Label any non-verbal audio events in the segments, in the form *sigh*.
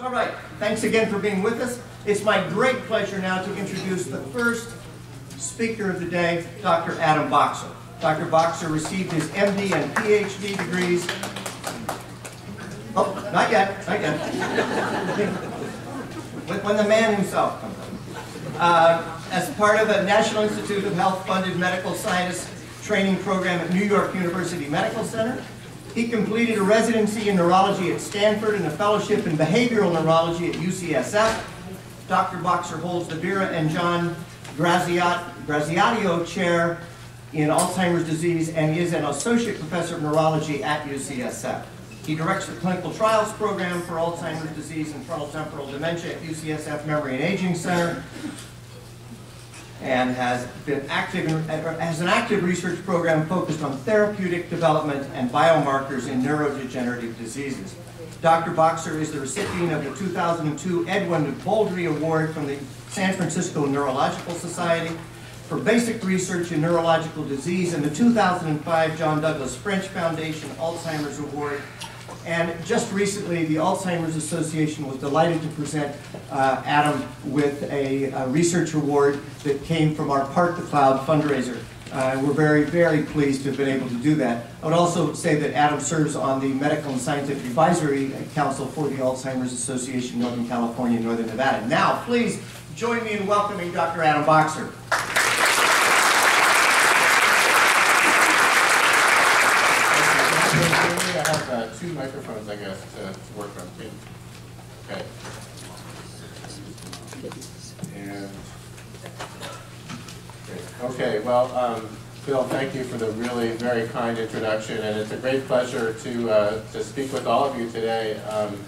All right, thanks again for being with us. It's my great pleasure now to introduce the first speaker of the day, Dr. Adam Boxer. Dr. Boxer received his MD and PhD degrees. Oh, not yet, not yet. when, the man himself comes. Uh, as part of a National Institute of Health funded medical science training program at New York University Medical Center, he completed a residency in neurology at Stanford and a fellowship in behavioral neurology at UCSF. Dr. Boxer holds the Vera and John Graziadio Chair in Alzheimer's disease and is an associate professor of neurology at UCSF. He directs the clinical trials program for Alzheimer's disease and frontotemporal dementia at UCSF Memory and Aging Center and has been active in, has an active research program focused on therapeutic development and biomarkers in neurodegenerative diseases. Dr. Boxer is the recipient of the 2002 Edwin Bouldrey Award from the San Francisco Neurological Society for basic research in neurological disease and the 2005 John Douglas French Foundation Alzheimer's Award and just recently, the Alzheimer's Association was delighted to present uh, Adam with a, a, research award that came from our Part the Cloud fundraiser. Uh, we're very, very pleased to have been able to do that. I would also say that Adam serves on the Medical and Scientific Advisory Council for the Alzheimer's Association Northern California Northern Nevada. Now, please join me in welcoming Dr. Adam Boxer. Two microphones, I guess, to, work on. Okay. And, okay, well, um, Bill, thank you for the really very kind introduction, and it's a great pleasure to, uh, to speak with all of you today. Um,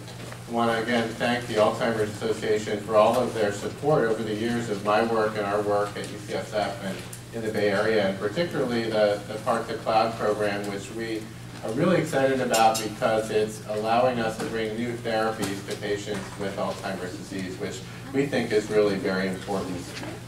I want to again thank the Alzheimer's Association for all of their support over the years of my work and our work at UCSF and in the Bay Area, and particularly the, the Part the Cloud program, which we are really excited about because it's allowing us to bring new therapies to patients with Alzheimer's disease, which we think is really very important.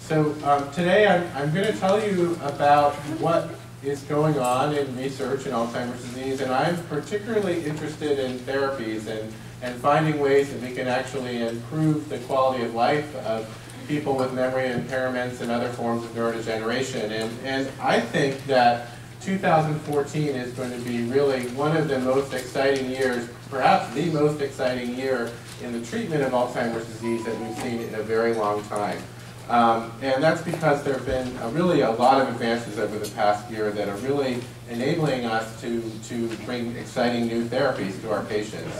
So um, today I'm, I'm going to tell you about what is going on in research in Alzheimer's disease, and I'm particularly interested in therapies and, and finding ways that we can actually improve the quality of life of people with memory impairments and other forms of neurodegeneration. And, and I think that 2014 is going to be really one of the most exciting years, perhaps the most exciting year in the treatment of Alzheimer's disease that we've seen in a very long time. Um, and that's because there have been uh, really a lot of advances over the past year that are really enabling us to, to bring exciting new therapies to our patients.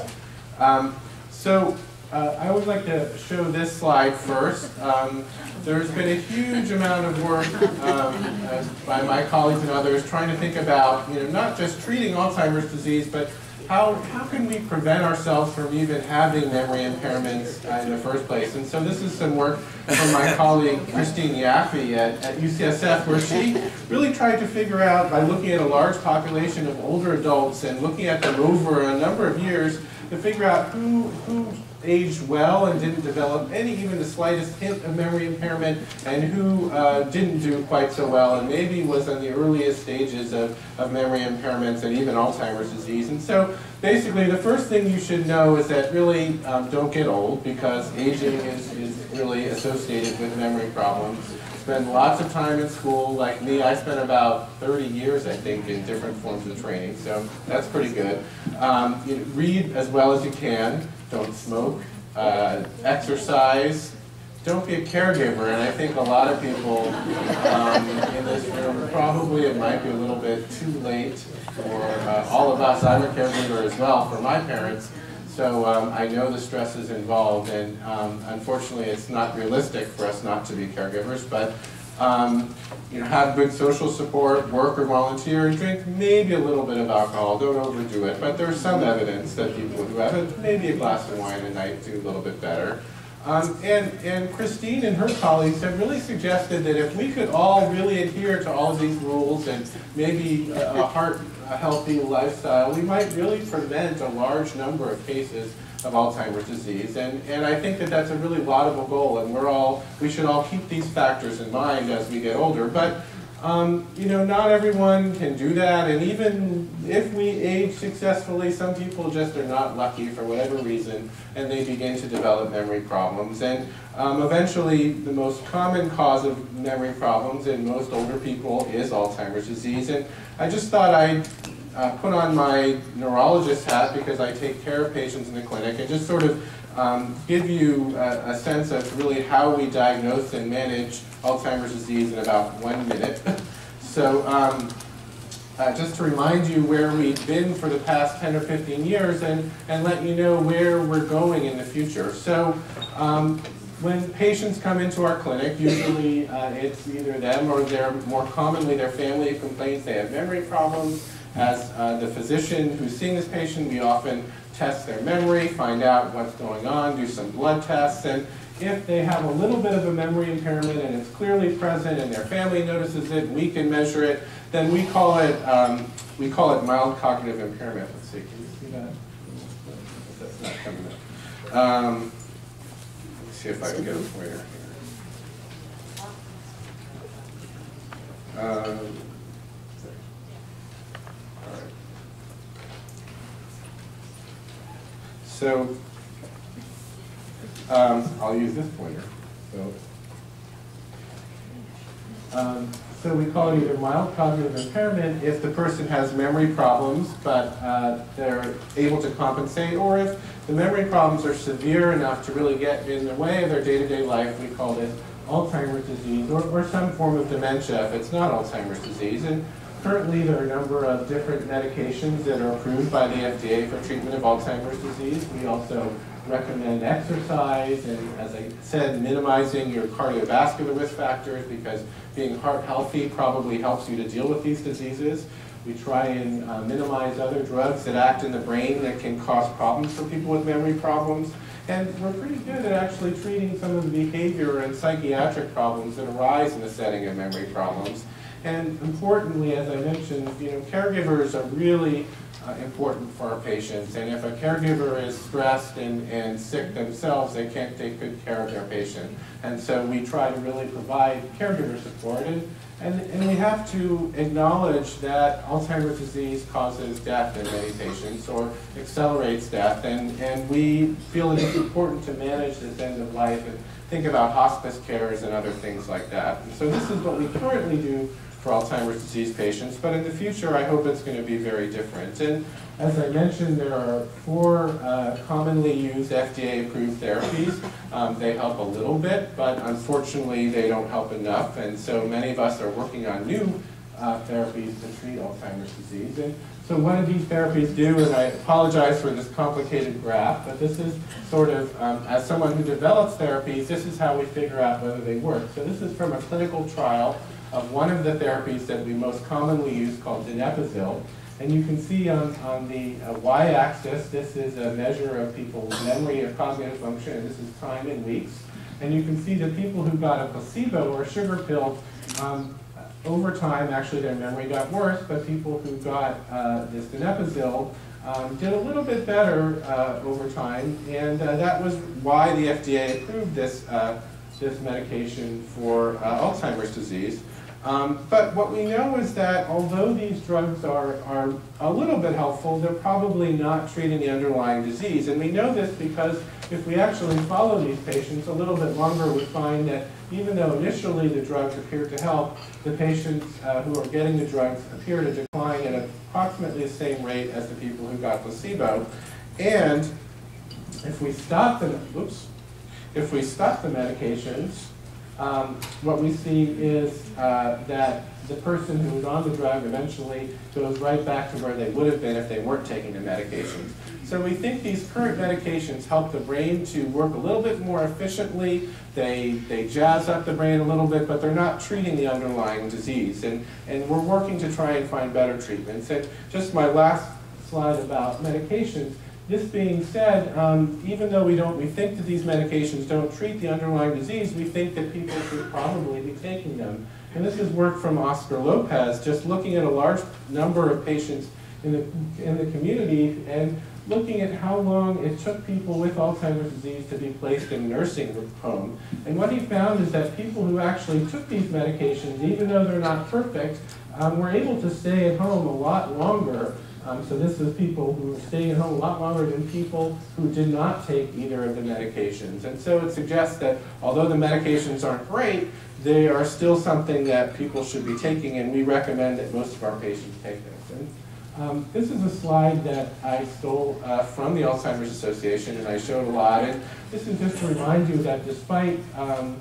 Um, so uh, I would like to show this slide first. Um, there's been a huge amount of work um, by my colleagues and others trying to think about, you know, not just treating Alzheimer's disease, but how, how can we prevent ourselves from even having memory impairments uh, in the first place? And so this is some work from my *laughs* colleague Kristine Yaffe at, at UCSF where she really tried to figure out by looking at a large population of older adults and looking at them over a number of years to figure out who, who aged well and didn't develop any, even the slightest hint of memory impairment, and who uh, didn't do quite so well and maybe was in the earliest stages of, of memory impairments and even Alzheimer's disease. And so basically the first thing you should know is that really um, don't get old because aging is, is really associated with memory problems. Spend lots of time in school, like me, I spent about 30 years, I think, in different forms of training, so that's pretty good. Um, you know, read as well as you can don't smoke, uh, exercise, don't be a caregiver, and I think a lot of people um, in this room, probably it might be a little bit too late for uh, all of us. I'm a caregiver as well for my parents, so um, I know the stresses involved, and um, unfortunately it's not realistic for us not to be caregivers, but um, you know, have good social support, work or volunteer, and drink maybe a little bit of alcohol. Don't overdo it. But there's some evidence that people who have it, maybe a glass of wine a night do a little bit better. Um, and, and Kristine and her colleagues have really suggested that if we could all really adhere to all these rules and maybe a, a heart a healthy lifestyle, we might really prevent a large number of cases of Alzheimer's disease. And, and I think that that's a really laudable goal, and we're all, we should all keep these factors in mind as we get older. But um, you know, not everyone can do that, and even if we age successfully, some people just are not lucky for whatever reason, and they begin to develop memory problems. And um, eventually, the most common cause of memory problems in most older people is Alzheimer's disease. And I just thought I'd uh, put on my neurologist hat because I take care of patients in the clinic and just sort of um, give you a, a, sense of really how we diagnose and manage Alzheimer's disease in about one minute. *laughs* so um, uh, just to remind you where we've been for the past 10 or 15 years and, and let you know where we're going in the future. So um, when patients come into our clinic, usually uh, it's either them or they're more commonly their family complains they have memory problems. As uh, the physician who's seeing this patient, we often test their memory, find out what's going on, do some blood tests, and if they have a little bit of a memory impairment and it's clearly present and their family notices it, we can measure it, then we call it, um, we call it mild cognitive impairment. Let's see, can you see that? That's not coming up. Um, let's see if I can get a pointer here. Um, So um, I'll use this pointer. So, um, so we call it either mild cognitive impairment if the person has memory problems, but uh, they're able to compensate, or if the memory problems are severe enough to really get in the way of their day-to-day -day life, we call it Alzheimer's disease, or, or some form of dementia if it's not Alzheimer's disease. And Currently, there are a number of different medications that are approved by the FDA for treatment of Alzheimer's disease. We also recommend exercise and, as I said, minimizing your cardiovascular risk factors because being heart healthy probably helps you to deal with these diseases. We try and uh, minimize other drugs that act in the brain that can cause problems for people with memory problems. And we're pretty good at actually treating some of the behavior and psychiatric problems that arise in the setting of memory problems. And importantly, as I mentioned, you know, caregivers are really uh, important for our patients. And if a caregiver is stressed and, and sick themselves, they can't take good care of their patient. And so we try to really provide caregiver support. And, and, and we have to acknowledge that Alzheimer's disease causes death in many patients or accelerates death. And, and we feel it is important to manage this end of life and think about hospice cares and other things like that. And so this is what we currently do for Alzheimer's disease patients, but in the future I hope it's going to be very different. And as I mentioned, there are four uh, commonly used FDA-approved therapies. Um, they help a little bit, but unfortunately they don't help enough, and so many of us are working on new uh, therapies to treat Alzheimer's disease. And so what do these therapies do? And I apologize for this complicated graph, but this is sort of, um, as someone who develops therapies, this is how we figure out whether they work. So this is from a clinical trial of one of the therapies that we most commonly use called donepezil. And you can see on, on the uh, y-axis, this is a measure of people's memory of cognitive function, and this is time in weeks. And you can see the people who got a placebo or a sugar pill, um, over time, actually their memory got worse, but people who got uh, this donepezil um, did a little bit better uh, over time, and uh, that was why the FDA approved this, uh, this medication for uh, Alzheimer's disease. Um, but what we know is that although these drugs are, are a little bit helpful, they're probably not treating the underlying disease. And we know this because if we actually follow these patients a little bit longer, we find that even though initially the drugs appear to help, the patients uh, who are getting the drugs appear to decline at approximately the same rate as the people who got placebo. And if we stop the, oops, if we stop the medications, um, what we see is uh, that the person who is on the drug eventually goes right back to where they would have been if they weren't taking the medications. So we think these current medications help the brain to work a little bit more efficiently. They, they jazz up the brain a little bit, but they're not treating the underlying disease. And, and we're working to try and find better treatments. And just my last slide about medications, this being said, um, even though we don't, we think that these medications don't treat the underlying disease, we think that people should probably be taking them. And this is work from Oscar Lopez, just looking at a large number of patients in the, in the community, and looking at how long it took people with Alzheimer's disease to be placed in nursing home. And what he found is that people who actually took these medications, even though they're not perfect, um, were able to stay at home a lot longer. Um, so this is people who were staying at home a lot longer than people who did not take either of the medications. And so it suggests that although the medications aren't great, they are still something that people should be taking, and we recommend that most of our patients take this. And, um, this is a slide that I stole uh, from the Alzheimer's Association, and I showed a lot. And this is just to remind you that despite um,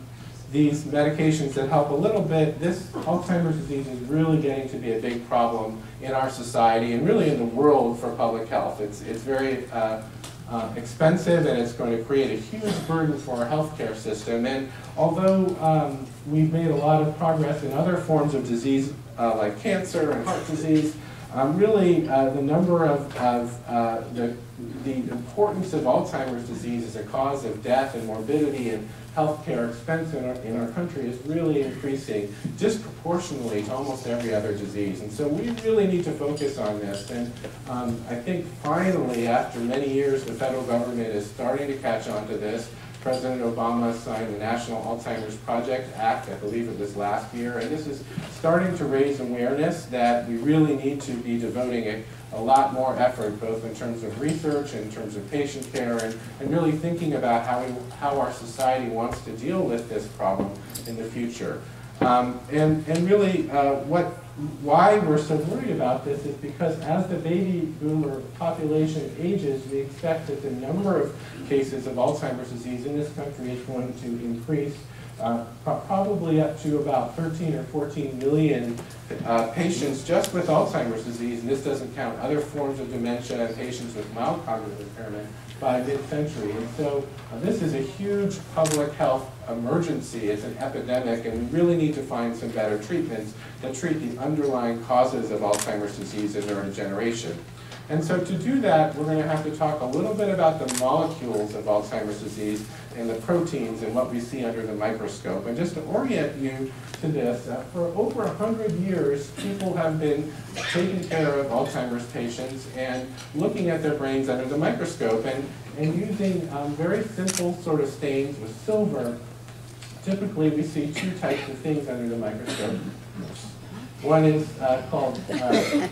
these medications that help a little bit, this Alzheimer's disease is really getting to be a big problem in our society and really in the world for public health. It's, it's very uh, uh, expensive and it's going to create a huge burden for our healthcare system. And although um, we've made a lot of progress in other forms of disease uh, like cancer and heart disease, um, really uh, the number of, of uh, the, the importance of Alzheimer's disease as a cause of death and morbidity and healthcare expense in our, in our country is really increasing disproportionately to almost every other disease. And so we really need to focus on this. And um, I think finally, after many years, the federal government is starting to catch on to this. President Obama signed the National Alzheimer's Project Act, I believe it was last year, and this is starting to raise awareness that we really need to be devoting a, a lot more effort, both in terms of research, in terms of patient care, and, and really thinking about how, we, how our society wants to deal with this problem in the future. Um, and, and really, uh, what why we're so worried about this is because as the baby boomer population ages, we expect that the number of cases of Alzheimer's disease in this country is going to increase, uh, probably up to about 13 or 14 million uh, patients just with Alzheimer's disease, and this doesn't count other forms of dementia and patients with mild cognitive impairment by mid-century. And so uh, this is a huge public health emergency. It's an epidemic, and we really need to find some better treatments that treat the underlying causes of Alzheimer's disease and neurodegeneration. And so to do that, we're going to have to talk a little bit about the molecules of Alzheimer's disease and the proteins and what we see under the microscope. And just to orient you to this, uh, for over 100 years, people have been taking care of Alzheimer's patients and looking at their brains under the microscope and, and using um, very simple sort of stains with silver. Typically, we see two types of things under the microscope. One is uh, called uh,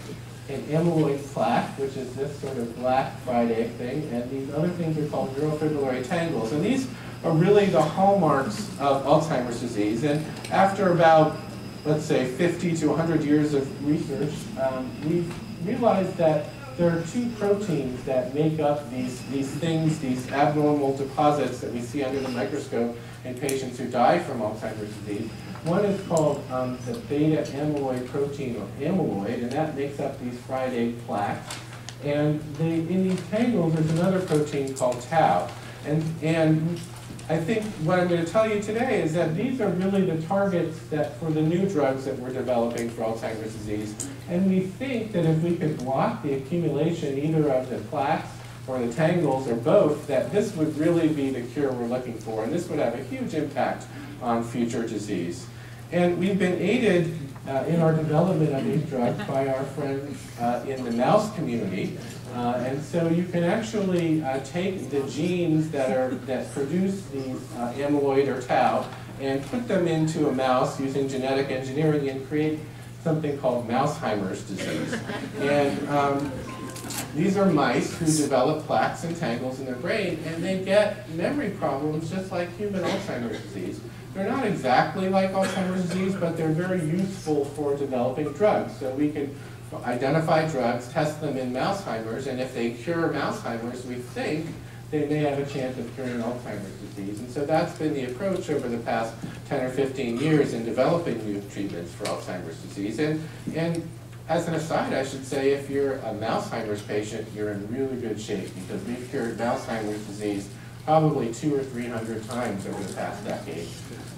an amyloid plaque, which is this sort of black fried egg thing, and these other things are called neurofibrillary tangles. And these are really the hallmarks of Alzheimer's disease. And after about, let's say, 50 to 100 years of research, um, we've realized that there are two proteins that make up these, these things, these abnormal deposits that we see under the microscope in patients who die from Alzheimer's disease. One is called um, the beta amyloid protein, or amyloid, and that makes up these fried egg plaques. And they, in these tangles, there's another protein called tau. And, and I think what I'm going to tell you today is that these are really the targets that for the new drugs that we're developing for Alzheimer's disease. And we think that if we could block the accumulation either of the plaques or the tangles or both, that this would really be the cure we're looking for. And this would have a huge impact on future disease. And we've been aided uh, in our development of these drugs by our friends uh, in the mouse community. Uh, and so you can actually uh, take the genes that are that produce these uh, amyloid or tau and put them into a mouse using genetic engineering and create something called Mouseheimer's disease. And um, these are mice who develop plaques and tangles in their brain, and they get memory problems just like human Alzheimer's disease. They're not exactly like Alzheimer's disease, but they're very useful for developing drugs. So we can identify drugs, test them in Mouseheimer's, and if they cure Mouseheimer's, we think they may have a chance of curing Alzheimer's disease. And so that's been the approach over the past 10 or 15 years in developing new treatments for Alzheimer's disease. And, and as an aside, I should say, if you're a Mouseheimer's patient, you're in really good shape because we've cured Mouseheimer's disease probably two or three hundred times over the past decade.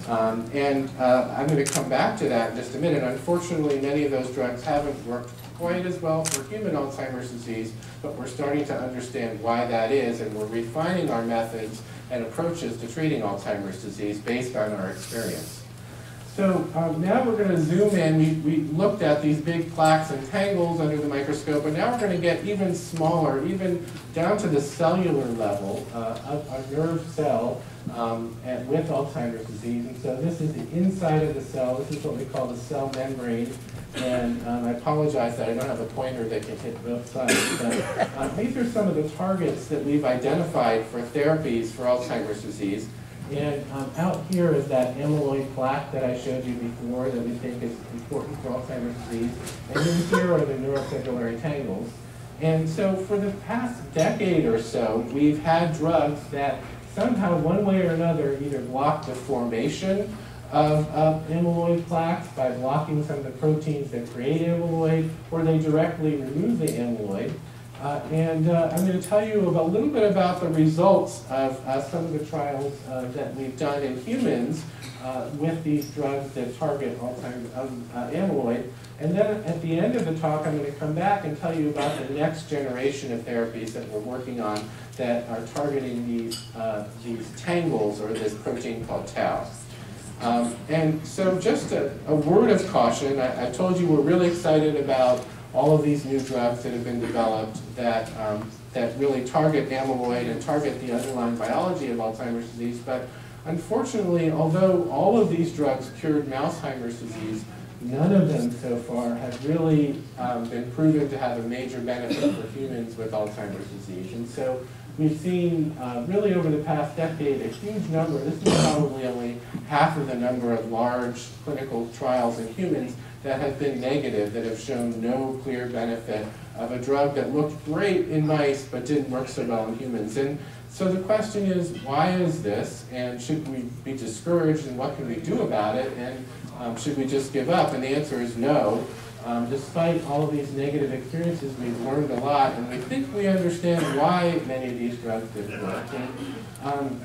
Um, and uh, I'm going to come back to that in just a minute. Unfortunately, many of those drugs haven't worked quite as well for human Alzheimer's disease, but we're starting to understand why that is, and we're refining our methods and approaches to treating Alzheimer's disease based on our experience. So um, now we're going to zoom in. We, we looked at these big plaques and tangles under the microscope, now we're going to get even smaller, even down to the cellular level uh, of a nerve cell um, with Alzheimer's disease. And so this is the inside of the cell. This is what we call the cell membrane. And um, I apologize that I don't have a pointer that can hit both sides. But uh, these are some of the targets that we've identified for therapies for Alzheimer's disease. And um, out here is that amyloid plaque that I showed you before that we think is important for Alzheimer's disease. And then here are the neurofibrillary tangles. And so for the past decade or so, we've had drugs that somehow, one way or another, either block the formation of, of amyloid plaques by blocking some of the proteins that create amyloid, or they directly remove the amyloid. Uh, and uh, I'm going to tell you a little bit about the results of uh, some of the trials uh, that we've done in humans uh, with these drugs that target Alzheimer's um, uh, amyloid. And then at the end of the talk, I'm going to come back and tell you about the next generation of therapies that we're working on that are targeting these, these tangles or this protein called tau. Um, and so just a, a, word of caution, I, I told you we're really excited about all of these new drugs that have been developed that, um, that really target amyloid and target the underlying biology of Alzheimer's disease. But unfortunately, although all of these drugs cured Alzheimer's disease, none of them so far have really um, been proven to have a major benefit for humans with Alzheimer's disease. And so we've seen uh, really over the past decade a huge number, this is probably only half of the number of large clinical trials in humans that have been negative, that have shown no clear benefit of a drug that looked great in mice but didn't work so well in humans. And so the question is, why is this? And should we be discouraged and what can we do about it? And um, should we just give up? And the answer is no. Um, despite all of these negative experiences, we've learned a lot, and we think we understand why many of these drugs didn't work. And, um,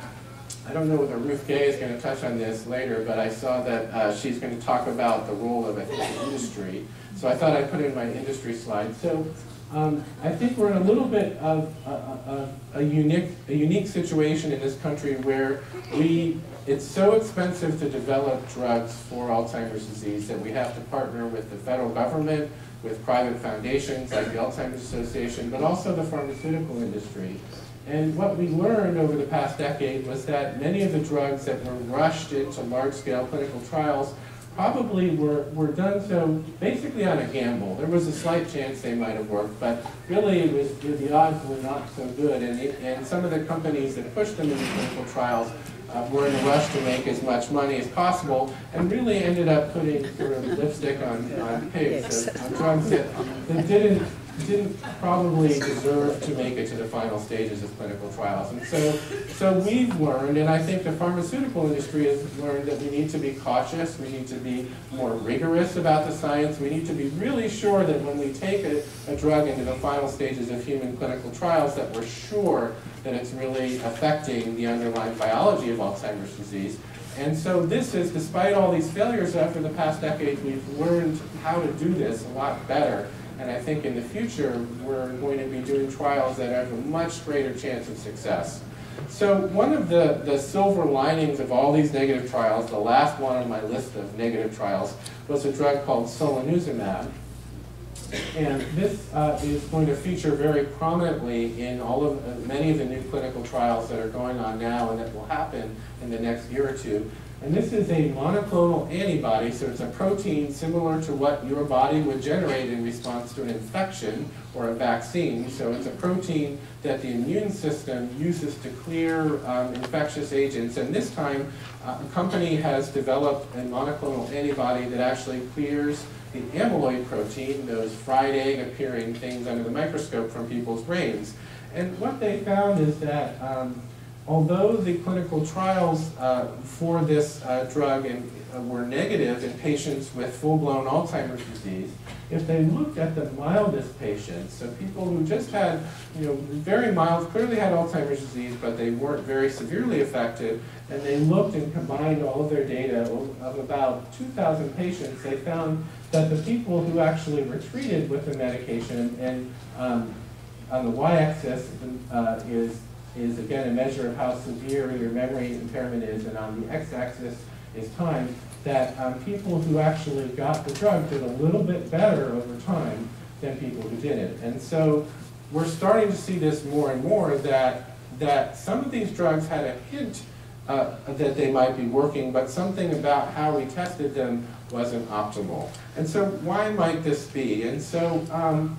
I don't know whether Ruth Gay is going to touch on this later, but I saw that uh, she's going to talk about the role of, I think, industry. So I thought I'd put in my industry slide. So um, I think we're in a little bit of a, a, a, unique, a unique situation in this country where we, it's so expensive to develop drugs for Alzheimer's disease that we have to partner with the federal government, with private foundations like the Alzheimer's Association, but also the pharmaceutical industry. And what we learned over the past decade was that many of the drugs that were rushed into large-scale clinical trials probably were, were done so basically on a gamble. There was a slight chance they might have worked, but really it was, the odds were not so good. And, it, and some of the companies that pushed them into clinical trials uh, were in a rush to make as much money as possible and really ended up putting sort of lipstick on, on pigs, on drugs that, that didn't didn't probably deserve to make it to the final stages of clinical trials. And so, so we've learned, and I think the pharmaceutical industry has learned that we need to be cautious, we need to be more rigorous about the science, we need to be really sure that when we take a, a drug into the final stages of human clinical trials that we're sure that it's really affecting the underlying biology of Alzheimer's disease. And so this is, despite all these failures after the past decade, we've learned how to do this a lot better. And I think in the future, we're going to be doing trials that have a much greater chance of success. So one of the, the silver linings of all these negative trials, the last one on my list of negative trials, was a drug called solanezumab. And this uh, is going to feature very prominently in all of uh, many of the new clinical trials that are going on now and that will happen in the next year or two. And this is a monoclonal antibody, so it's a protein similar to what your body would generate in response to an infection or a vaccine. So it's a protein that the immune system uses to clear um, infectious agents. And this time, uh, a company has developed a monoclonal antibody that actually clears the amyloid protein, those fried egg appearing things under the microscope from people's brains. And what they found is that um, although the clinical trials uh, for this uh, drug uh, were negative in patients with full-blown Alzheimer's disease, if they looked at the mildest patients, so people who just had, you know, very mild, clearly had Alzheimer's disease, but they weren't very severely affected, and they looked and combined all of their data of about 2,000 patients, they found that the people who actually were treated with the medication, and um, on the y-axis uh, is is again a measure of how severe your memory impairment is, and on the x-axis is time, that um, people who actually got the drug did a little bit better over time than people who didn't. And so we're starting to see this more and more that, that some of these drugs had a hint uh, that they might be working, but something about how we tested them wasn't optimal. And so why might this be? And so um,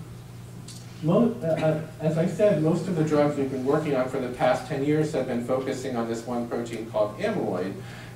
Mo uh, uh, as I said, most of the drugs we've been working on for the past 10 years have been focusing on this one protein called amyloid.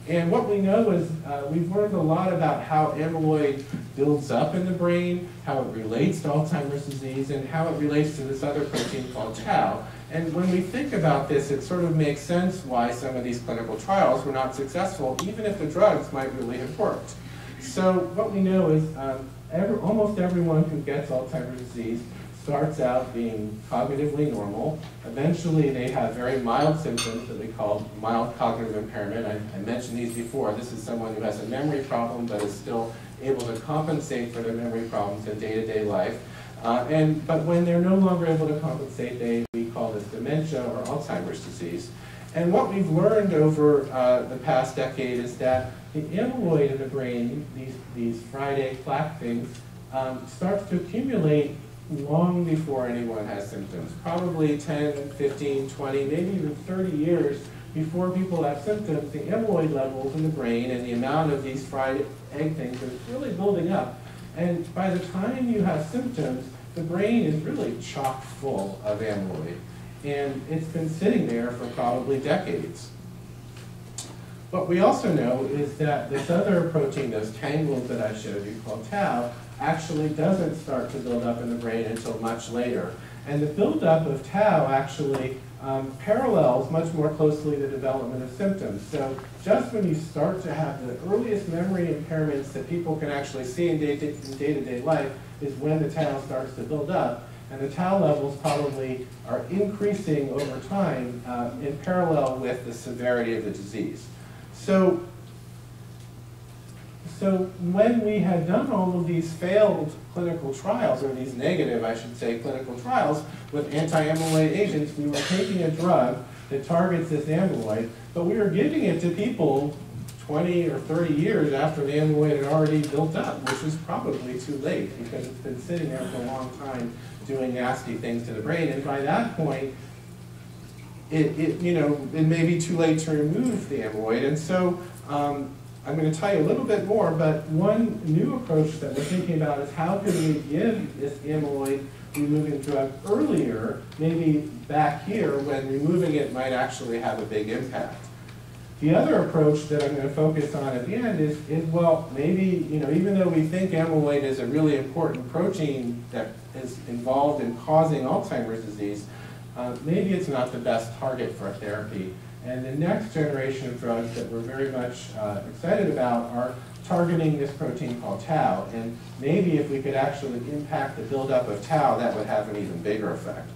And what we know is uh, we've learned a lot about how amyloid builds up in the brain, how it relates to Alzheimer's disease, and how it relates to this other protein called tau. And when we think about this, it sort of makes sense why some of these clinical trials were not successful, even if the drugs might really have worked. So what we know is um, every, almost everyone who gets Alzheimer's disease starts out being cognitively normal. Eventually, they have very mild symptoms that we call mild cognitive impairment. I, I, mentioned these before. This is someone who has a memory problem but is still able to compensate for their memory problems in day-to-day -day life. Uh, and, but when they're no longer able to compensate, they, we call this dementia or Alzheimer's disease. And what we've learned over uh, the past decade is that the amyloid in the brain, these, these Friday plaque things, um, starts to accumulate long before anyone has symptoms, probably 10, 15, 20, maybe even 30 years before people have symptoms, the amyloid levels in the brain and the amount of these fried egg things is really building up. And by the time you have symptoms, the brain is really chock full of amyloid. And it's been sitting there for probably decades. What we also know is that this other protein, those tangles that I showed you called tau, actually doesn't start to build up in the brain until much later. And the buildup of tau actually um, parallels much more closely the development of symptoms. So just when you start to have the earliest memory impairments that people can actually see in day-to-day -day life is when the tau starts to build up. And the tau levels probably are increasing over time uh, in parallel with the severity of the disease. So so when we had done all of these failed clinical trials, or these negative, I should say, clinical trials with anti-amyloid agents, we were taking a drug that targets this amyloid, but we were giving it to people 20 or 30 years after the amyloid had already built up, which is probably too late because it's been sitting there for a long time doing nasty things to the brain. And by that point, it, it you know, it may be too late to remove the amyloid. And so um, I'm going to tell you a little bit more, but one new approach that we're thinking about is how can we give this amyloid removing drug earlier, maybe back here, when removing it might actually have a big impact. The other approach that I'm going to focus on at the end is, is, well, maybe, you know, even though we think amyloid is a really important protein that is involved in causing Alzheimer's disease, uh, maybe it's not the best target for a therapy. And the next generation of drugs that we're very much uh, excited about are targeting this protein called tau. And maybe if we could actually impact the buildup of tau, that would have an even bigger effect.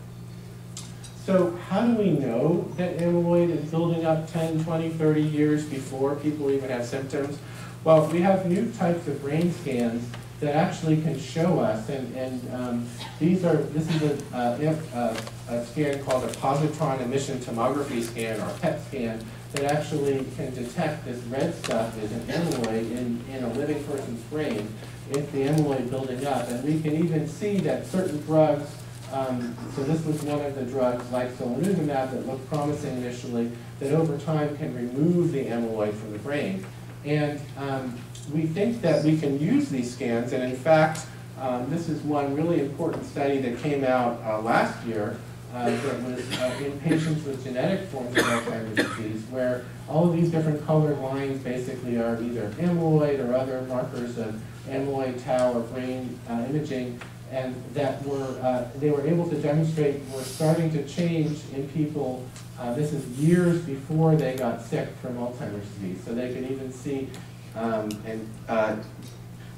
So how do we know that amyloid is building up 10, 20, 30 years before people even have symptoms? Well, we have new types of brain scans that actually can show us, and, and um, these are, this is a, uh, a, scan called a positron emission tomography scan, or PET scan, that actually can detect this red stuff as an amyloid in, in a living person's brain, if the amyloid building up. And we can even see that certain drugs, um, so this was one of the drugs like solanezumab that looked promising initially, that over time can remove the amyloid from the brain. And um, we think that we can use these scans, and in fact, um, this is one really important study that came out uh, last year uh, that was uh, in patients with genetic forms of Alzheimer's disease, where all of these different colored lines basically are either amyloid or other markers of amyloid, tau, or brain uh, imaging, and that were uh, they were able to demonstrate were starting to change in people. Uh, this is years before they got sick from Alzheimer's disease, so they could even see um, and uh,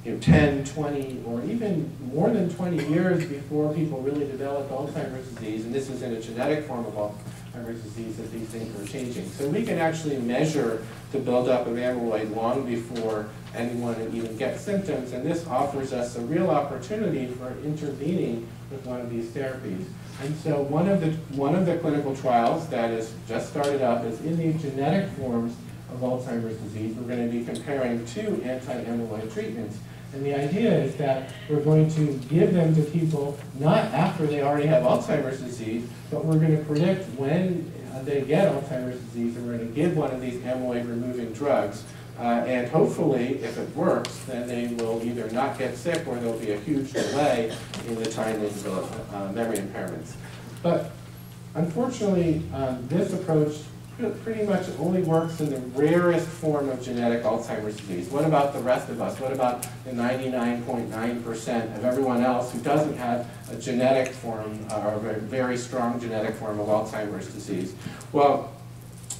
you know, 10, 20, or even more than 20 years before people really developed Alzheimer's disease, and this is in a genetic form of Alzheimer's disease that these things are changing. So we can actually measure the buildup of amyloid long before anyone even gets symptoms, and this offers us a real opportunity for intervening with one of these therapies. And so one of the, one of the clinical trials that is just started up is in these genetic forms of Alzheimer's disease. We're going to be comparing two anti-amyloid treatments. And the idea is that we're going to give them to people not after they already have Alzheimer's disease, but we're going to predict when they get Alzheimer's disease, and we're going to give one of these amyloid-removing drugs. Uh, and hopefully, if it works, then they will either not get sick or there'll be a huge delay in the time they develop uh, memory impairments. But unfortunately, um, this approach pretty much only works in the rarest form of genetic Alzheimer's disease. What about the rest of us? What about the 99.9% of everyone else who doesn't have a genetic form uh, or a very strong genetic form of Alzheimer's disease? Well,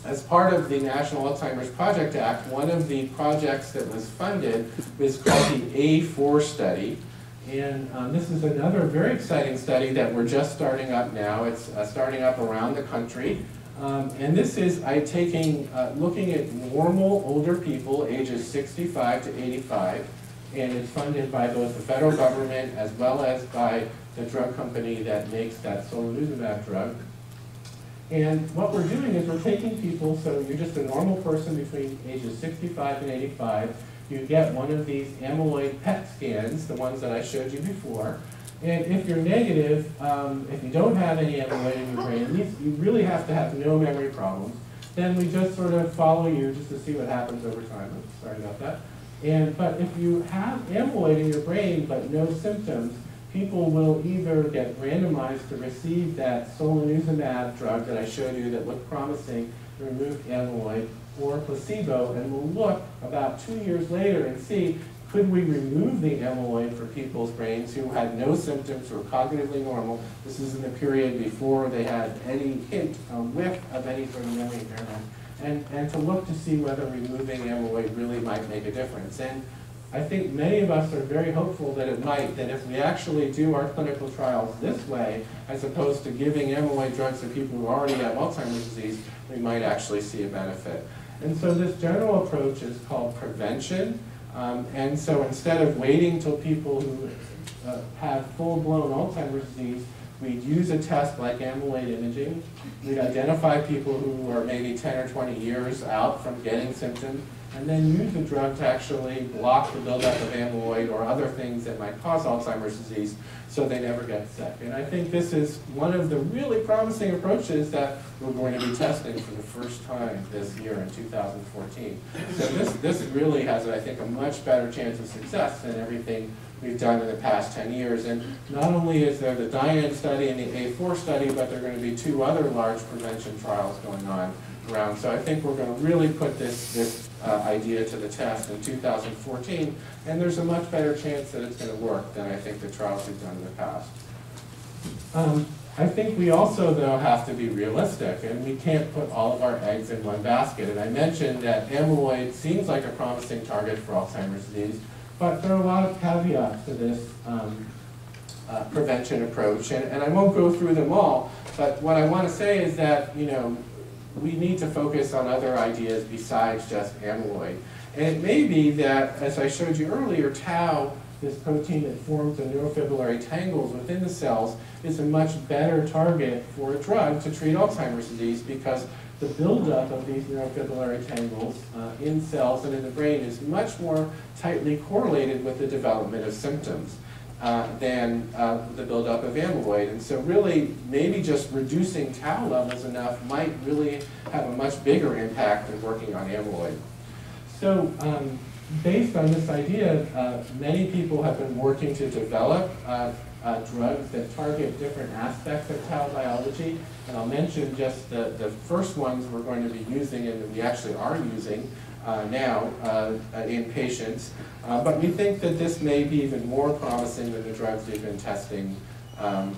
as part of the National Alzheimer's Project Act, one of the projects that was funded was called the A4 study. And um, this is another very exciting study that we're just starting up now. It's uh, starting up around the country. Um, and this is I taking, uh, looking at normal older people, ages 65 to 85, and it's funded by both the federal government as well as by the drug company that makes that solanezumab drug. And what we're doing is we're taking people, so you're just a normal person between ages 65 and 85, you get one of these amyloid PET scans, the ones that I showed you before, and if you're negative, um, if you don't have any amyloid in your brain, you really have to have no memory problems. Then we just sort of follow you just to see what happens over time. I'm sorry about that. And, but if you have amyloid in your brain but no symptoms, people will either get randomized to receive that solanezumab drug that I showed you that looked promising, to remove amyloid, or placebo, and we'll look about two years later and see could we remove the amyloid for people's brains who had no symptoms, were cognitively normal? This is in the period before they had any hint, a whiff of any sort of memory impairment. And, and to look to see whether removing amyloid really might make a difference. And I think many of us are very hopeful that it might, that if we actually do our clinical trials this way, as opposed to giving amyloid drugs to people who already have Alzheimer's disease, we might actually see a benefit. And so this general approach is called prevention. Um, and so instead of waiting until people who uh, have full-blown Alzheimer's disease, we'd use a test like amyloid imaging. We'd identify people who are maybe 10 or 20 years out from getting symptoms, and then use the drug to actually block the buildup of amyloid or other things that might cause Alzheimer's disease so they never get sick. And I think this is one of the really promising approaches that we're going to be testing for the first time this year in 2014. So this, this really has, I think, a much better chance of success than everything we've done in the past 10 years. And not only is there the DIAN study and the A4 study, but there are going to be two other large prevention trials going on around. So I think we're going to really put this, this uh, idea to the test in 2014, and there's a much better chance that it's going to work than I think the trials we've done in the past. Um, I think we also, though, have to be realistic, and we can't put all of our eggs in one basket. And I mentioned that amyloid seems like a promising target for Alzheimer's disease, but there are a lot of caveats to this um, uh, prevention approach, and, and I won't go through them all, but what I want to say is that, you know, we need to focus on other ideas besides just amyloid. And it may be that, as I showed you earlier, tau, this protein that forms the neurofibrillary tangles within the cells, is a much better target for a drug to treat Alzheimer's disease because the buildup of these neurofibrillary tangles uh, in cells and in the brain is much more tightly correlated with the development of symptoms uh, than uh, the buildup of amyloid. And so really, maybe just reducing tau levels enough might really have a much bigger impact than working on amyloid. So um, based on this idea, uh, many people have been working to develop uh, uh, drugs that target different aspects of tau biology. And I'll mention just the, the first ones we're going to be using and that we actually are using now uh, in patients. Uh, but we think that this may be even more promising than the drugs we've been testing um,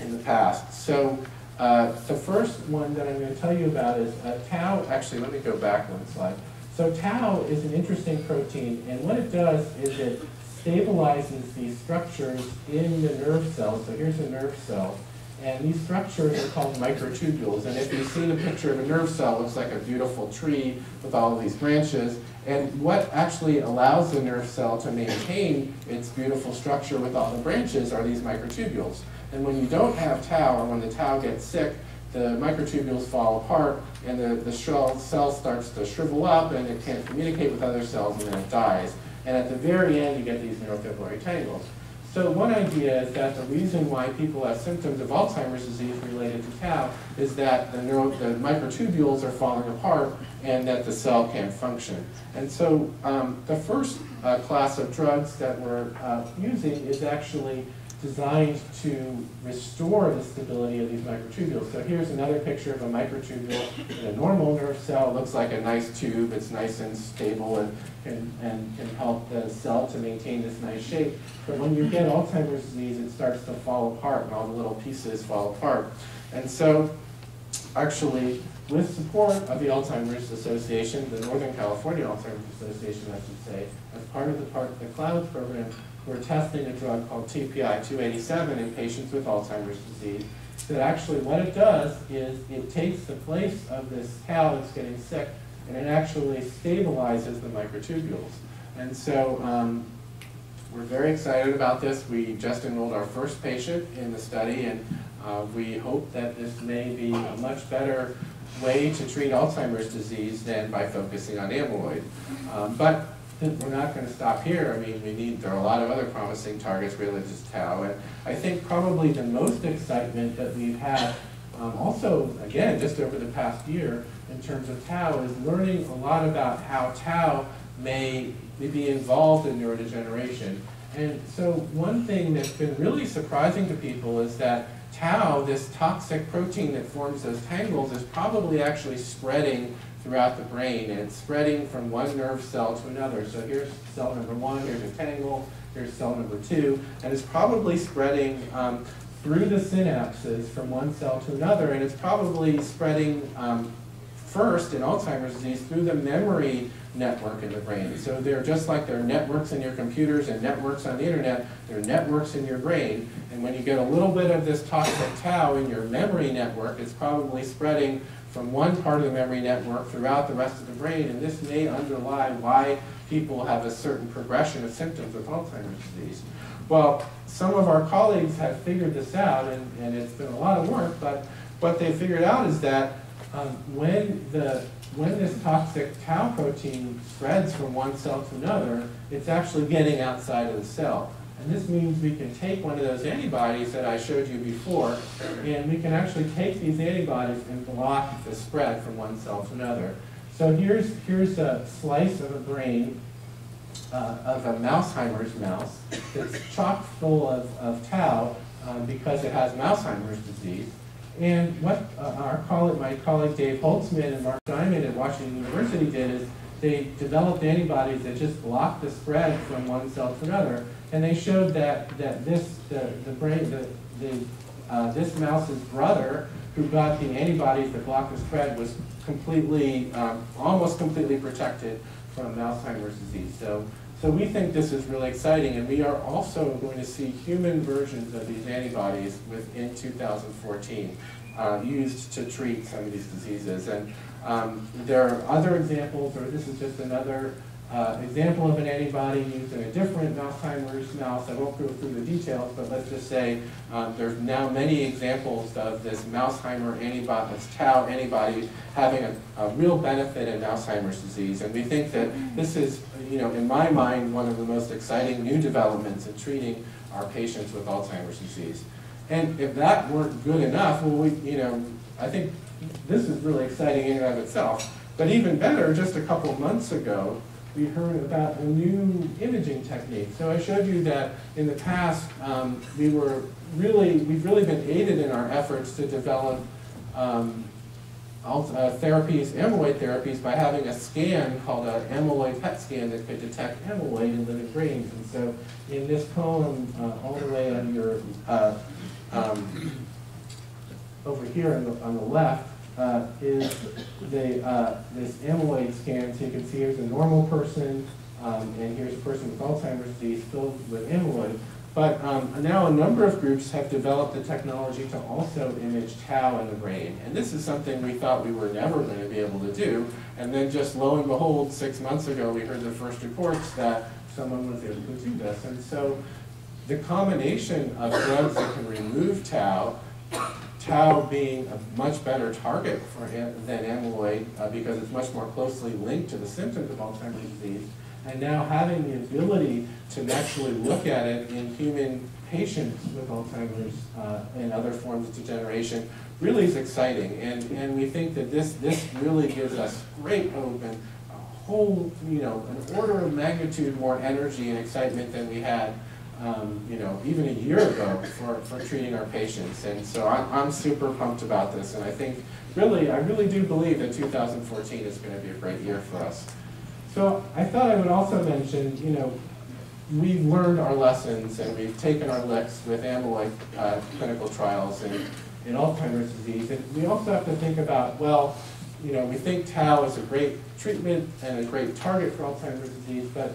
in the past. So uh, the first one that I'm going to tell you about is uh, tau. Actually, let me go back one slide. So tau is an interesting protein, and what it does is it stabilizes these structures in the nerve cells. So here's a nerve cell. And these structures are called microtubules. And if you've seen a picture of a nerve cell, it looks like a beautiful tree with all of these branches. And what actually allows the nerve cell to maintain its beautiful structure with all the branches are these microtubules. And when you don't have tau, or when the tau gets sick, the microtubules fall apart and the, the cell starts to shrivel up and it can't communicate with other cells and then it dies. And at the very end, you get these neurofibrillary tangles. So one idea is that the reason why people have symptoms of Alzheimer's disease related to tau is that the, neuro, the microtubules are falling apart and that the cell can't function. And so um, the first uh, class of drugs that we're uh, using is actually designed to restore the stability of these microtubules. So here's another picture of a microtubule in a normal nerve cell. It looks like a nice tube. It's nice and stable and, and, can help the cell to maintain this nice shape. But when you get Alzheimer's disease, it starts to fall apart and all the little pieces fall apart. And so actually, with support of the Alzheimer's Association, the Northern California Alzheimer's Association, I should say, as part of the, part, the CLOUD program, we're testing a drug called TPI-287 in patients with Alzheimer's disease that actually what it does is it takes the place of this tau that's getting sick and it actually stabilizes the microtubules. And so um, we're very excited about this. We just enrolled our first patient in the study and uh, we hope that this may be a much better way to treat Alzheimer's disease than by focusing on amyloid. Um, but we're not going to stop here. I mean, we need, there are a lot of other promising targets to tau. And I think probably the most excitement that we've had, um, also, again, just over the past year, in terms of tau, is learning a lot about how tau may, may be involved in neurodegeneration. And so one thing that's been really surprising to people is that tau, this toxic protein that forms those tangles, is probably actually spreading throughout the brain, and it's spreading from one nerve cell to another. So here's cell number one, here's a tangle, here's cell number two, and it's probably spreading um, through the synapses from one cell to another, and it's probably spreading um, first in Alzheimer's disease through the memory network in the brain. So they're just like there are networks in your computers and networks on the internet, there are networks in your brain, and when you get a little bit of this toxic tau in your memory network, it's probably spreading from one part of the memory network throughout the rest of the brain, and this may underlie why people have a certain progression of symptoms of Alzheimer's disease. Well, some of our colleagues have figured this out, and, and it's been a lot of work, but what they figured out is that um, when, the, when this toxic tau protein spreads from one cell to another, it's actually getting outside of the cell. And this means we can take one of those antibodies that I showed you before, and we can actually take these antibodies and block the spread from one cell to another. So here's, here's a slice of a brain uh, of a Alzheimer's mouse that's chock full of, of tau um, because it has Alzheimer's disease. And what uh, our colleague, my colleague Dave Holtzman and Marc Diamond at Washington University did is they developed antibodies that just block the spread from one cell to another. And they showed that, that this, the, the brain, the, the, uh, this mouse's brother, who got the antibodies that block the spread, was completely, um, almost completely protected from Alzheimer's disease. So, so we think this is really exciting, and we are also going to see human versions of these antibodies within 2014 uh, used to treat some of these diseases. And um, there are other examples, or this is just another uh, example of an antibody used in a different Alzheimer's mouse. I won't go through the details, but let's just say um, there's now many examples of this Mouseheimer antibody, this tau antibody, having a, a, real benefit in Alzheimer's disease. And we think that this is, you know, in my mind, one of the most exciting new developments in treating our patients with Alzheimer's disease. And if that weren't good enough, well, we, you know, I think this is really exciting in and of itself. But even better, just a couple months ago, we heard about a new imaging technique. So I showed you that in the past, um, we were really, we've really been aided in our efforts to develop um, uh, therapies, amyloid therapies, by having a scan called an amyloid PET scan that could detect amyloid in living brains. And so in this poem, uh, all the way on your, uh, um, over here on the, on the left, uh, is the, uh, this amyloid scan. So you can see here's a normal person, um, and here's a person with Alzheimer's disease filled with amyloid. But um, now a number of groups have developed the technology to also image tau in the brain. And this is something we thought we were never going to be able to do. And then just lo and behold, six months ago, we heard the first reports that someone was able to do this. And so the combination of drugs that can remove tau tau being a much better target for than amyloid uh, because it's much more closely linked to the symptoms of Alzheimer's disease. And now having the ability to actually look at it in human patients with Alzheimer's uh, and other forms of degeneration really is exciting. And, and we think that this, this really gives us great hope and a whole, you know, an order of magnitude more energy and excitement than we had um, you know, even a year ago for, for treating our patients. And so I'm, I'm super pumped about this. And I think, really, I really do believe that 2014 is going to be a great year for us. So I thought I would also mention, you know, we've learned our lessons and we've taken our licks with amyloid uh, clinical trials and in Alzheimer's disease. And we also have to think about, well, you know, we think tau is a great treatment and a great target for Alzheimer's disease, but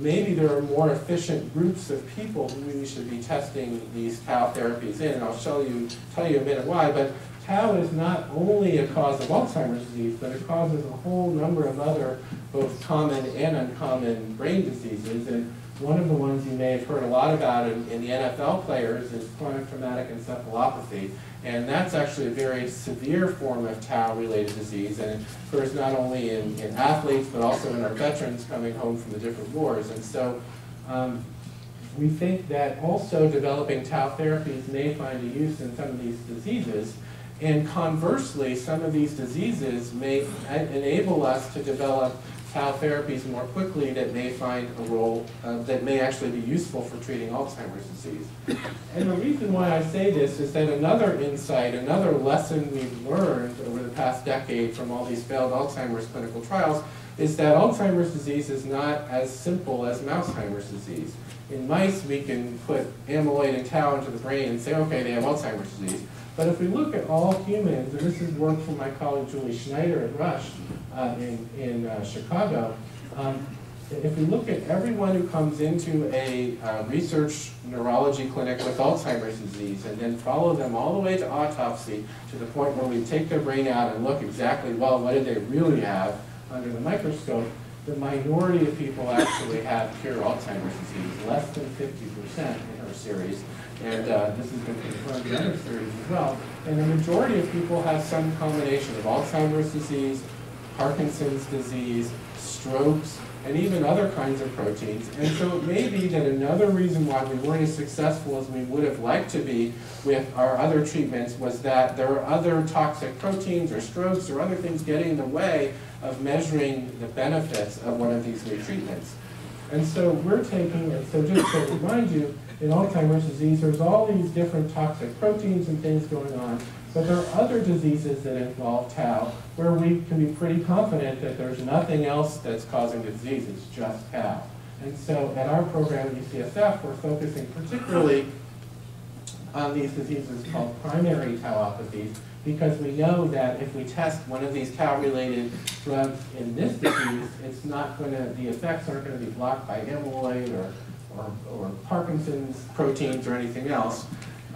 maybe there are more efficient groups of people who we should be testing these tau therapies in. And I'll show you, tell you a minute why, but tau is not only a cause of Alzheimer's disease, but it causes a whole number of other both common and uncommon brain diseases. And one of the ones you may have heard a lot about in, in the NFL players is chronic traumatic encephalopathy. And that's actually a very severe form of tau-related disease, and occurs not only in, in athletes, but also in our veterans coming home from the different wars. And so um, we think that also developing tau therapies may find a use in some of these diseases. And conversely, some of these diseases may enable us to develop tau therapies more quickly that may find a role uh, that may actually be useful for treating Alzheimer's disease. And the reason why I say this is that another insight, another lesson we've learned over the past decade from all these failed Alzheimer's clinical trials is that Alzheimer's disease is not as simple as Alzheimer's disease. In mice, we can put amyloid and tau into the brain and say, okay, they have Alzheimer's disease. But if we look at all humans, and this is work from my colleague Julie Schneider at Rush uh, in, in uh, Chicago, um, if we look at everyone who comes into a uh, research neurology clinic with Alzheimer's disease and then follow them all the way to autopsy to the point where we take their brain out and look exactly, well, what did they really have under the microscope, the minority of people actually have pure Alzheimer's disease, less than 50% in our series. And uh, this has been confirmed in other series as well. And the majority of people have some combination of Alzheimer's disease, Parkinson's disease, strokes, and even other kinds of proteins. And so it may be that another reason why we weren't as successful as we would have liked to be with our other treatments was that there are other toxic proteins or strokes or other things getting in the way of measuring the benefits of one of these new treatments. And so we're taking, and so just to remind you, in Alzheimer's disease, there's all these different toxic proteins and things going on, but there are other diseases that involve tau where we can be pretty confident that there's nothing else that's causing the disease, it's just tau. And so at our program at UCSF, we're focusing particularly on these diseases called primary tauopathies because we know that if we test one of these tau-related drugs in this disease, it's not going to, the effects aren't going to be blocked by amyloid or or, or Parkinson's proteins or anything else.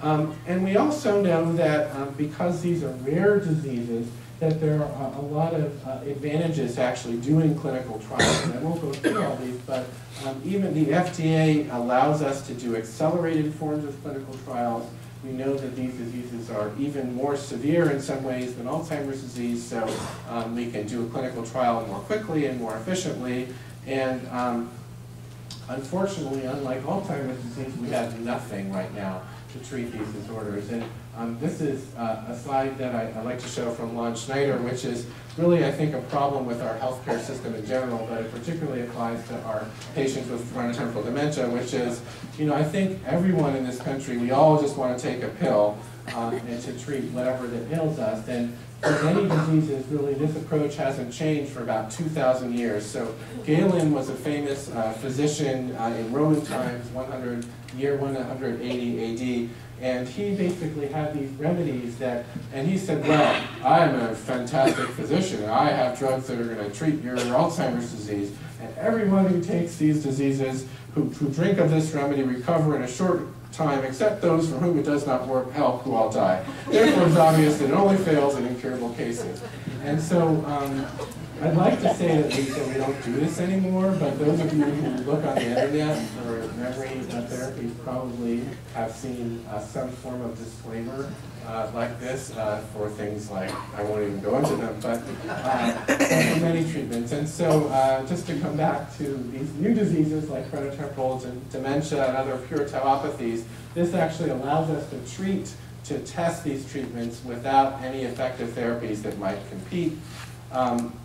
Um, and we also know that um, because these are rare diseases, that there are a, lot of uh, advantages actually doing clinical trials. And I won't go through all these, but um, even the FDA allows us to do accelerated forms of clinical trials. We know that these diseases are even more severe in some ways than Alzheimer's disease, so um, we can do a clinical trial more quickly and more efficiently. And um, Unfortunately, unlike Alzheimer's disease, we have nothing right now to treat these disorders. And um, this is uh, a slide that I, I, like to show from Lon Schneider, which is really, I think, a problem with our healthcare system in general, but it particularly applies to our patients with frontotemporal dementia, which is, you know, I think everyone in this country, we all just want to take a pill um, and to treat whatever that ails us. And for many diseases, really, this approach hasn't changed for about 2,000 years. So Galen was a famous uh, physician uh, in Roman times, 100, year 180 AD, and he basically had these remedies that, and he said, well, I'm a fantastic physician, I have drugs that are going to treat your Alzheimer's disease, and everyone who takes these diseases, who, who drink of this remedy, recover in a short time, except those for whom it does not work, help, who all die. Therefore, it's obvious that it only fails in incurable cases. And so, um, I'd like to say that we, that we don't do this anymore, but those of you who look on the internet for memory therapy probably have seen uh, some form of disclaimer uh, like this uh, for things like, I won't even go into them, but uh, for many treatments. And so uh, just to come back to these new diseases like frontotemporal dem- dementia and other pure tauopathies, this actually allows us to treat, to test these treatments without any effective therapies that might compete. Um,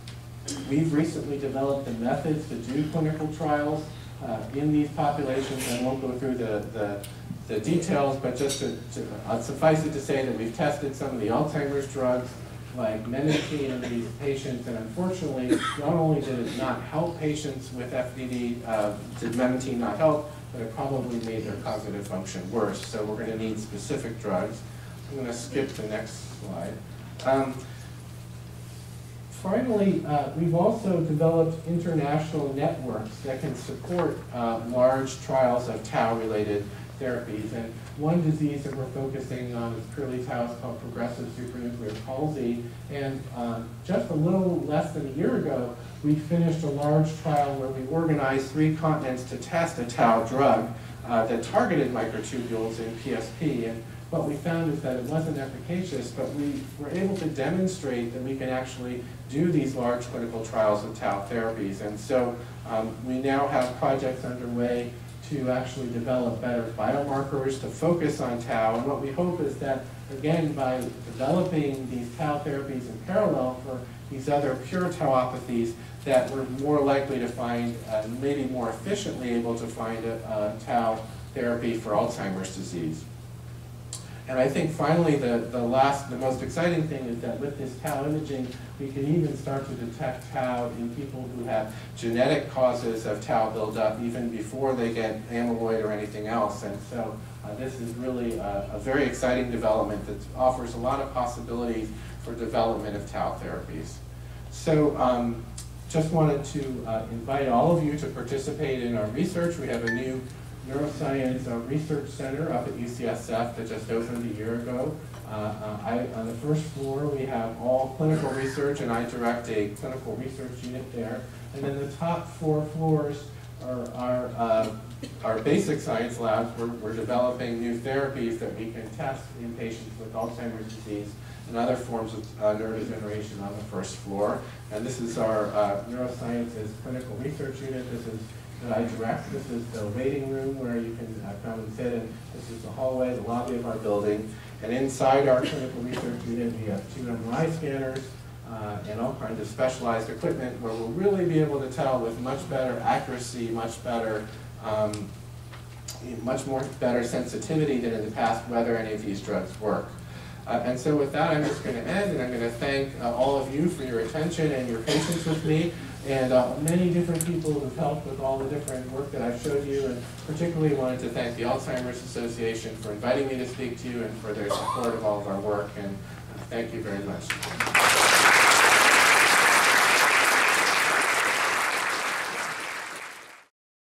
We've recently developed the methods to do clinical trials uh, in these populations. I won't go through the, the, the details, but just to, to uh, suffice it to say that we've tested some of the Alzheimer's drugs like memantine in these patients, and unfortunately, not only did it not help patients with FTD, uh, did memantine not help, but it probably made their cognitive function worse. So we're going to need specific drugs. I'm going to skip the next slide. Um, Finally, uh, we've also developed international networks that can support uh, large trials of tau-related therapies. And one disease that we're focusing on is tau, is called progressive supranuclear palsy. And uh, just a little less than a year ago, we finished a large trial where we organized three continents to test a tau drug uh, that targeted microtubules in PSP. And what we found is that it wasn't efficacious, but we were able to demonstrate that we can actually do these large clinical trials of tau therapies. And so um, we now have projects underway to actually develop better biomarkers to focus on tau. And what we hope is that, again, by developing these tau therapies in parallel for these other pure tauopathies, that we're more likely to find, uh, maybe more efficiently able to find a, a tau therapy for Alzheimer's disease. And I think finally the, the last, the most exciting thing is that with this tau imaging, we can even start to detect tau in people who have genetic causes of tau buildup even before they get amyloid or anything else. And so uh, this is really a, a very exciting development that offers a lot of possibilities for development of tau therapies. So um, just wanted to uh, invite all of you to participate in our research. We have a new neuroscience uh, research center up at UCSF that just opened a year ago. Uh, uh, I, on the first floor, we have all clinical research, and I direct a clinical research unit there. And then the top four floors are our, uh, our basic science labs. We're, we're developing new therapies that we can test in patients with Alzheimer's disease and other forms of uh, neurodegeneration on the first floor. And this is our uh, neurosciences clinical research unit. This is that I direct. This is the waiting room where you can uh, come and sit, and this is the hallway, the lobby of our building. And inside our clinical research unit, we have two MRI scanners uh, and all kinds of specialized equipment where we'll really be able to tell with much better accuracy, much better, um, much more better sensitivity than in the past whether any of these drugs work. Uh, and so with that, I'm just going to end, and I'm going to thank uh, all of you for your attention and your patience with me and uh, many different people who've helped with all the different work that I've showed you, and particularly wanted to thank the Alzheimer's Association for inviting me to speak to you and for their support of all of our work, and uh, thank you very much.